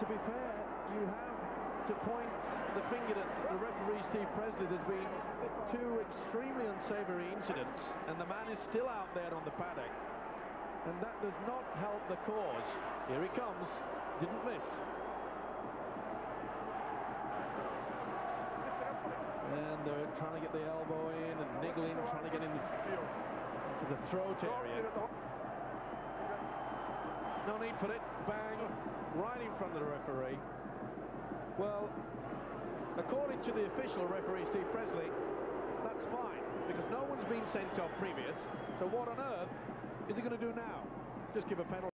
to be fair, you have to point the finger at the referee, Steve Presley. There's been two extremely unsavoury incidents, and the man is still out there on the paddock. And that does not help the cause. Here he comes. Didn't miss. And they're trying to get the elbow in and niggling, trying to get in the, into the throat area. No need for it. Bang. Right in front of the referee. Well, according to the official referee, Steve Presley, that's fine, because no one's been sent off previous. So what on earth is he going to do now? Just give a penalty.